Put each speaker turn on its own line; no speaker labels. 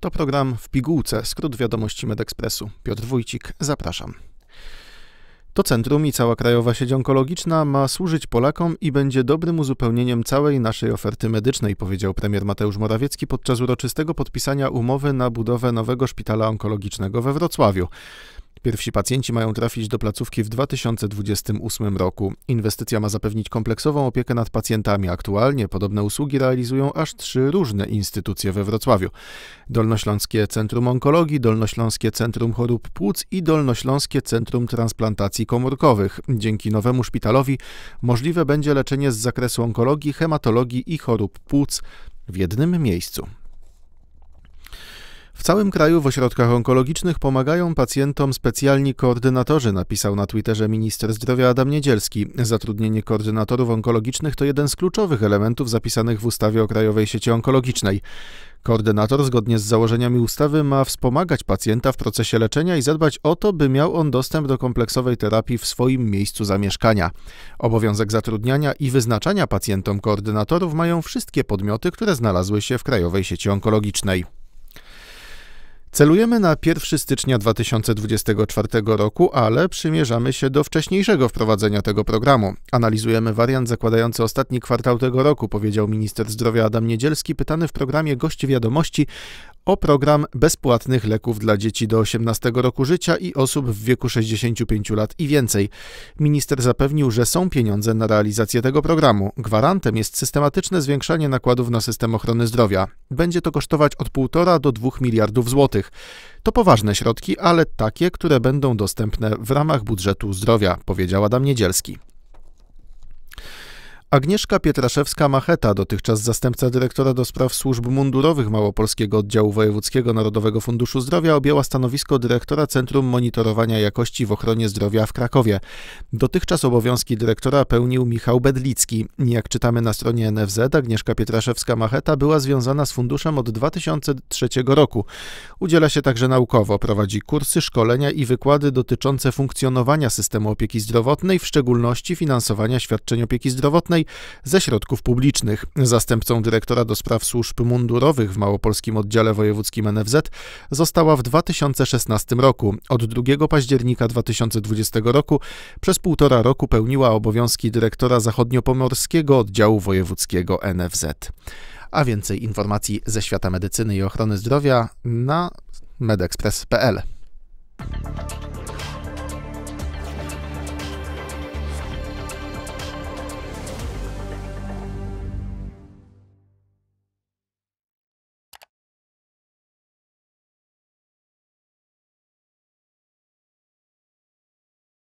To program w pigułce, skrót wiadomości Medekspresu. Piotr Wójcik, zapraszam. To centrum i cała krajowa sieć onkologiczna ma służyć Polakom i będzie dobrym uzupełnieniem całej naszej oferty medycznej, powiedział premier Mateusz Morawiecki podczas uroczystego podpisania umowy na budowę nowego szpitala onkologicznego we Wrocławiu. Pierwsi pacjenci mają trafić do placówki w 2028 roku. Inwestycja ma zapewnić kompleksową opiekę nad pacjentami. Aktualnie podobne usługi realizują aż trzy różne instytucje we Wrocławiu. Dolnośląskie Centrum Onkologii, Dolnośląskie Centrum Chorób Płuc i Dolnośląskie Centrum Transplantacji Komórkowych. Dzięki nowemu szpitalowi możliwe będzie leczenie z zakresu onkologii, hematologii i chorób płuc w jednym miejscu. W całym kraju w ośrodkach onkologicznych pomagają pacjentom specjalni koordynatorzy, napisał na Twitterze minister zdrowia Adam Niedzielski. Zatrudnienie koordynatorów onkologicznych to jeden z kluczowych elementów zapisanych w ustawie o Krajowej Sieci Onkologicznej. Koordynator, zgodnie z założeniami ustawy, ma wspomagać pacjenta w procesie leczenia i zadbać o to, by miał on dostęp do kompleksowej terapii w swoim miejscu zamieszkania. Obowiązek zatrudniania i wyznaczania pacjentom koordynatorów mają wszystkie podmioty, które znalazły się w Krajowej Sieci Onkologicznej. Celujemy na 1 stycznia 2024 roku, ale przymierzamy się do wcześniejszego wprowadzenia tego programu. Analizujemy wariant zakładający ostatni kwartał tego roku, powiedział minister zdrowia Adam Niedzielski, pytany w programie Gości Wiadomości o program bezpłatnych leków dla dzieci do 18 roku życia i osób w wieku 65 lat i więcej. Minister zapewnił, że są pieniądze na realizację tego programu. Gwarantem jest systematyczne zwiększanie nakładów na system ochrony zdrowia. Będzie to kosztować od 1,5 do 2 miliardów złotych. To poważne środki, ale takie, które będą dostępne w ramach budżetu zdrowia, powiedział Adam Niedzielski. Agnieszka Pietraszewska-Macheta, dotychczas zastępca dyrektora do spraw służb mundurowych Małopolskiego Oddziału Wojewódzkiego Narodowego Funduszu Zdrowia, objęła stanowisko dyrektora Centrum Monitorowania Jakości w Ochronie Zdrowia w Krakowie. Dotychczas obowiązki dyrektora pełnił Michał Bedlicki. Jak czytamy na stronie NFZ, Agnieszka Pietraszewska-Macheta była związana z funduszem od 2003 roku. Udziela się także naukowo, prowadzi kursy, szkolenia i wykłady dotyczące funkcjonowania systemu opieki zdrowotnej, w szczególności finansowania świadczeń opieki zdrowotnej ze środków publicznych. Zastępcą dyrektora do spraw służb mundurowych w Małopolskim Oddziale Wojewódzkim NFZ została w 2016 roku. Od 2 października 2020 roku przez półtora roku pełniła obowiązki dyrektora zachodniopomorskiego Oddziału Wojewódzkiego NFZ. A więcej informacji ze świata medycyny i ochrony zdrowia na medexpress.pl.